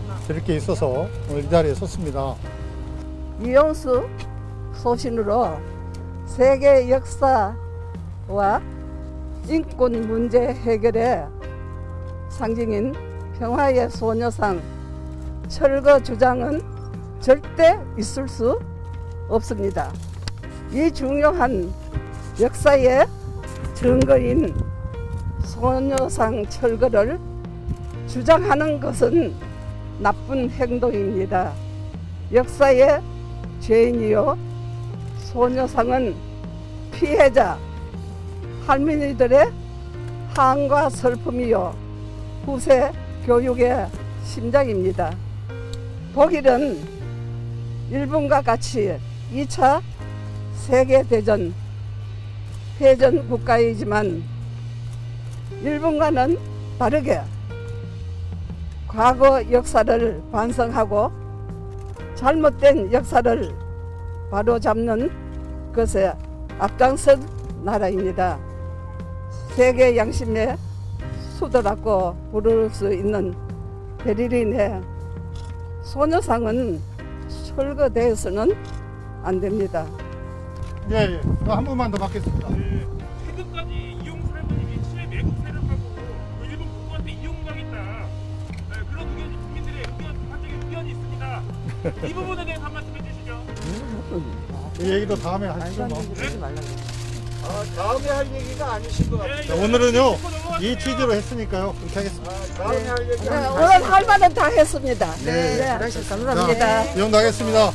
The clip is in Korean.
드릴 게 있어서 오늘 이 자리에 섰습니다. 이용수 소신으로 세계 역사와 인권 문제 해결의 상징인 평화의 소녀상 철거 주장은 절대 있을 수 없습니다. 이 중요한 역사의 증거인 소녀상 철거를 주장하는 것은 나쁜 행동입니다. 역사의 죄인이요 소녀상은 피해자 할머니들의 한과 슬픔이요 후세 교육의 심장입니다. 독일은 일본과 같이 2차 세계대전 패전 국가이지만 일본과는 다르게 과거 역사를 반성하고 잘못된 역사를 바로잡는 것에 앞장선 나라입니다. 세계 양심의 수도라고 부를 수 있는 베를린의 소녀상은 철거되어서는 안 됩니다. 예, 예. 한 분만 더 받겠습니다. 그 이 부분에 대해서 한 말씀 해주시죠. 이 얘기도 다음에 하시죠. 뭐. 아, 다음에 할 얘기가 아니신 것 같아요. 네, 자, 이거 오늘은요. 이 취지로 했으니까요 그렇게 하겠습니다. 다음에 할 얘기 네, 오늘 할 말은 다 했습니다. 네. 네, 자, 감사합니다. 이용 나겠습니다.